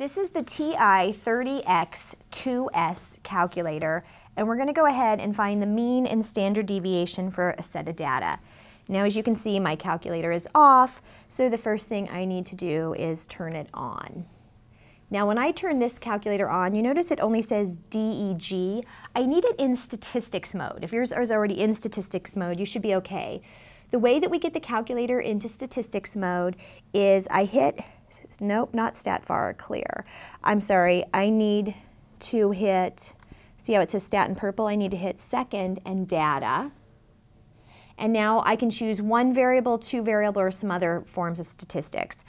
This is the TI-30XIIS calculator, and we're going to go ahead and find the mean and standard deviation for a set of data. Now, as you can see, my calculator is off, so the first thing I need to do is turn it on. Now, when I turn this calculator on, you notice it only says DEG. I need it in statistics mode. If yours is already in statistics mode, you should be okay. The way that we get the calculator into statistics mode is I hit nope, not stat var clear. I'm sorry, I need to hit, see how it says stat in purple? I need to hit second and data. And now I can choose one variable, two variable, or some other forms of statistics.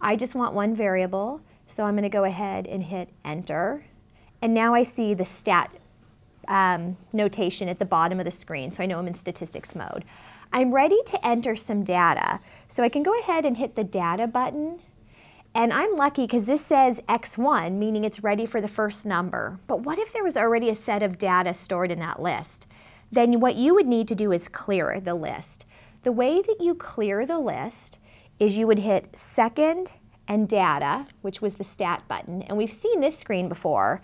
I just want one variable, so I'm gonna go ahead and hit enter. And now I see the stat um, notation at the bottom of the screen, so I know I'm in statistics mode. I'm ready to enter some data, so I can go ahead and hit the data button and I'm lucky because this says X1, meaning it's ready for the first number. But what if there was already a set of data stored in that list? Then what you would need to do is clear the list. The way that you clear the list is you would hit second and data, which was the stat button. And we've seen this screen before.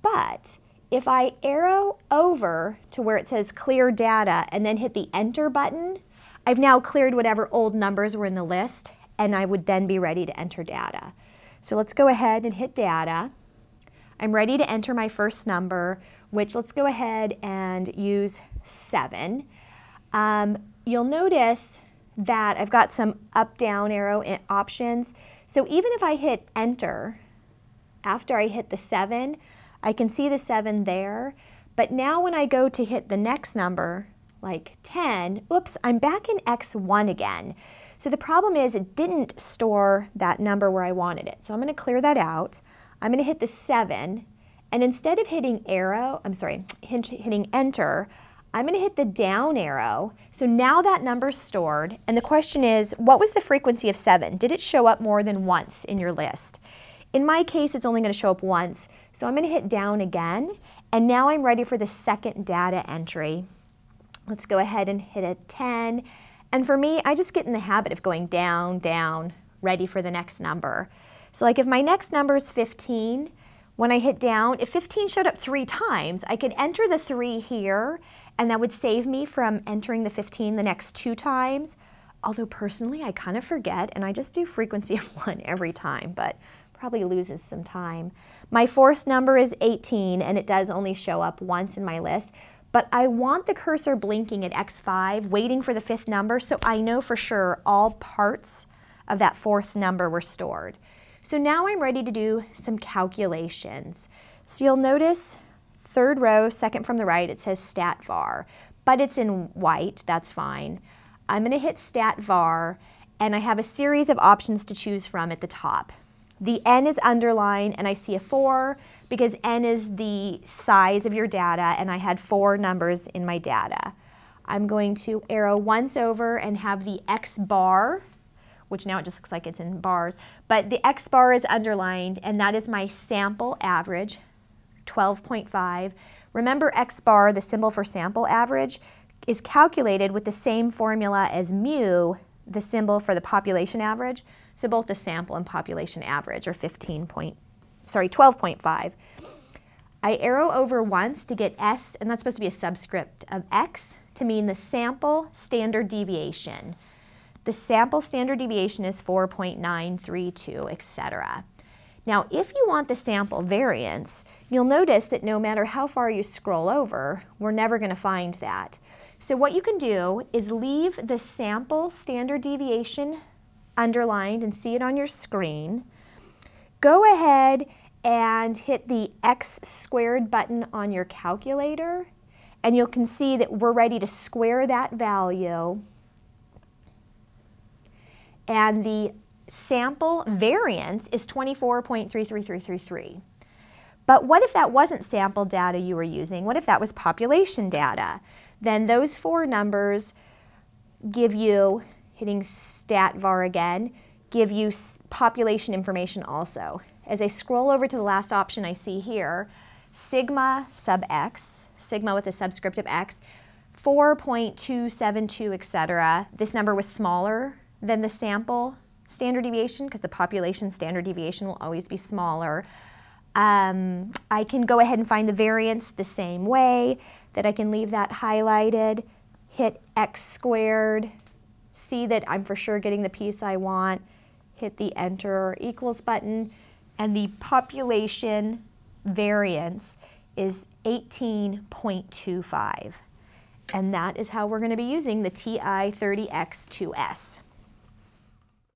But if I arrow over to where it says clear data and then hit the enter button, I've now cleared whatever old numbers were in the list and I would then be ready to enter data. So let's go ahead and hit data. I'm ready to enter my first number, which let's go ahead and use 7. Um, you'll notice that I've got some up-down arrow options. So even if I hit enter, after I hit the 7, I can see the 7 there. But now when I go to hit the next number, like 10, oops, I'm back in X1 again. So the problem is it didn't store that number where I wanted it. So I'm going to clear that out. I'm going to hit the 7. And instead of hitting arrow, I'm sorry, hitting enter, I'm going to hit the down arrow. So now that number's stored. And the question is, what was the frequency of 7? Did it show up more than once in your list? In my case, it's only going to show up once. So I'm going to hit down again. And now I'm ready for the second data entry. Let's go ahead and hit a 10 and for me, I just get in the habit of going down, down, ready for the next number. So like if my next number is 15, when I hit down, if 15 showed up three times, I could enter the three here, and that would save me from entering the 15 the next two times. Although personally, I kind of forget, and I just do frequency of one every time, but probably loses some time. My fourth number is 18, and it does only show up once in my list but I want the cursor blinking at X5, waiting for the fifth number, so I know for sure all parts of that fourth number were stored. So now I'm ready to do some calculations. So you'll notice third row, second from the right, it says stat var, but it's in white, that's fine. I'm gonna hit stat var, and I have a series of options to choose from at the top. The N is underlined, and I see a four, because n is the size of your data and I had four numbers in my data. I'm going to arrow once over and have the x bar, which now it just looks like it's in bars, but the x bar is underlined and that is my sample average, 12.5. Remember x bar, the symbol for sample average, is calculated with the same formula as mu, the symbol for the population average. So both the sample and population average are 15 point, sorry, 12.5. I arrow over once to get S, and that's supposed to be a subscript of X to mean the sample standard deviation. The sample standard deviation is 4.932, etc. Now, if you want the sample variance, you'll notice that no matter how far you scroll over, we're never going to find that. So what you can do is leave the sample standard deviation underlined and see it on your screen. Go ahead and hit the x squared button on your calculator and you can see that we're ready to square that value and the sample variance is 24.33333. But what if that wasn't sample data you were using? What if that was population data? Then those four numbers give you, hitting stat var again, give you population information also. As I scroll over to the last option I see here, sigma sub x, sigma with a subscript of x, 4.272, etc. This number was smaller than the sample standard deviation because the population standard deviation will always be smaller. Um, I can go ahead and find the variance the same way, that I can leave that highlighted, hit x squared, see that I'm for sure getting the piece I want, hit the enter or equals button, and the population variance is 18.25. And that is how we're going to be using the TI-30XIIS.